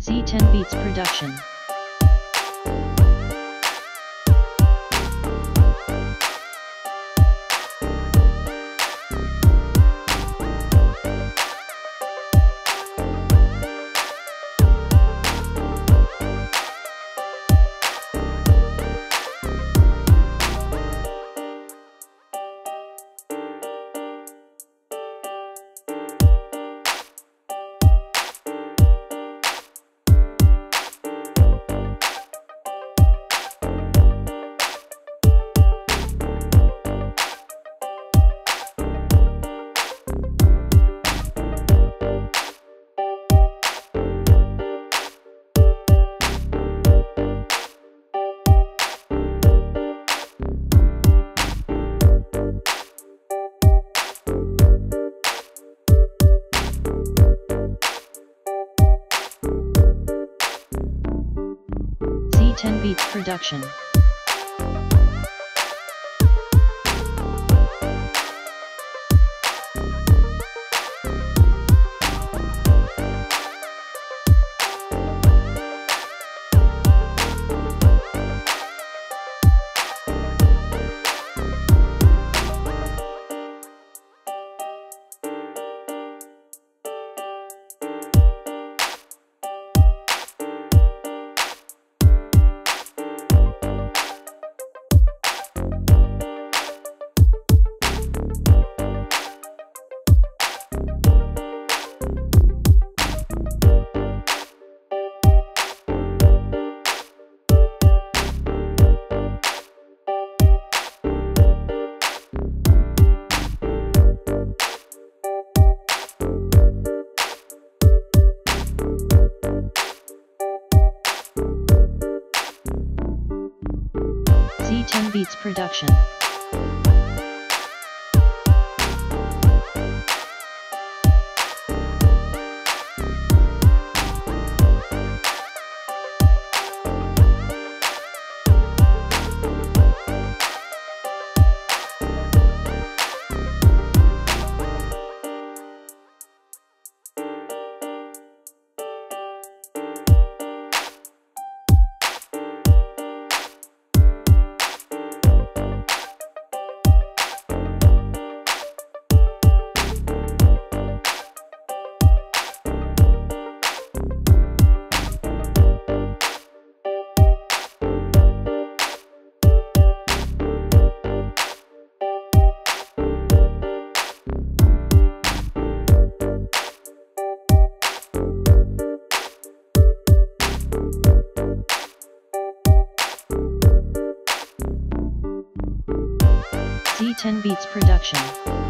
Z10 Beats Production. Z10 Beats Production. Z10 Beats Production. Z10 Beats Production.